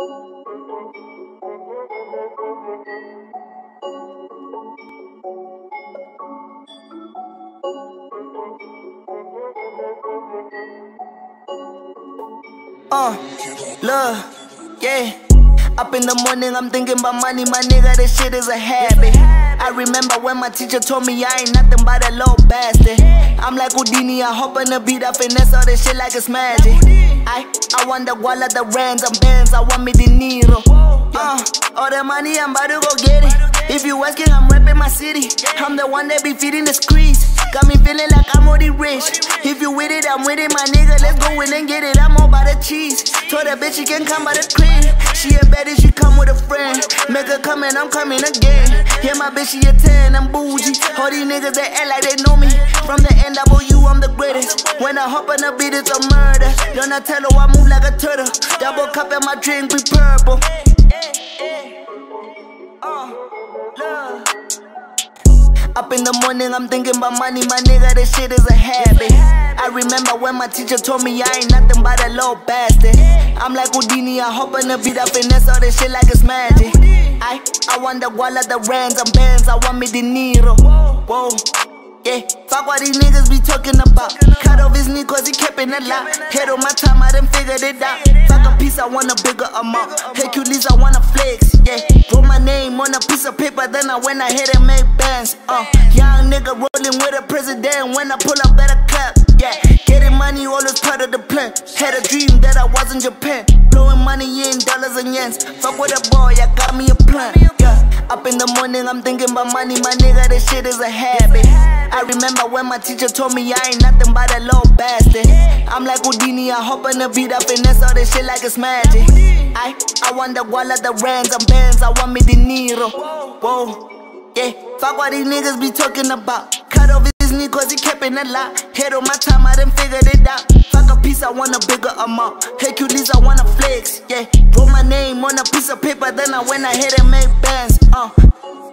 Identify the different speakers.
Speaker 1: Uh, look, yeah. Up in the morning, I'm thinking about money, my nigga. This shit is a habit. I remember when my teacher told me I ain't nothing but a little bastard. I'm like Houdini, I hop on the beat, I finesse all this shit like it's magic. I I want the wall of the rands and bands, I want me De Niro. Uh, all the money, I'm about to go get it. If you asking, I'm repping my city. I'm the one that be feeding the streets. Got me feeling like I'm already rich. If you with it, I'm with it, my nigga. Let's go in and get it. I'm all about the cheese. Told that bitch she can come by the crib. She a baddie, she come with a friend. Make her come and I'm coming again. Yeah, my bitch, she a 10, I'm bougie. All these niggas, they act like they know me. From the NW, I'm the greatest. When I hop on the beat, it's a murder. Donatello, I move like a turtle. Double cup and my drink be purple. Up in the morning, I'm thinking about money, my nigga, this shit is a habit. I remember when my teacher told me I ain't nothing but a little bastard. I'm like Houdini, I hop on the beat, I finesse all this shit like it's magic. I, I want the wall of the rands and bands, I want me De Niro. Whoa. Yeah, fuck what these niggas be talking about. Cut off his knee cause he kept in a lot. Head on my time, I done figured it out. Fuck a piece, I want a bigger amount. Hercules, I wanna flex, yeah. Wrote my name on a piece of paper, then I went ahead and made bands. Uh, young nigga rolling with a president. When I pull up, better clap, yeah. Getting money, always part of the plan. Had a dream that I was in Japan. Blowing money in dollars and yens. Fuck with a boy, I got me a plan. Up in the morning, I'm thinking about money, my nigga, this shit is a habit. I remember when my teacher told me I ain't nothing but a little bastard. I'm like Houdini, I hop on the beat, I finesse all this shit like it's magic. I, I want the wall of the rands and bands, I want me De Niro. Whoa, yeah, fuck what these niggas be talking about. Cut off his knee cause he kept in a lot. Head on my time, I done figured it out. Fuck a piece, I want a bigger amount. Hercules, I wanna flex, yeah. Wrote my name on a piece of paper, then I went ahead and made bands, uh.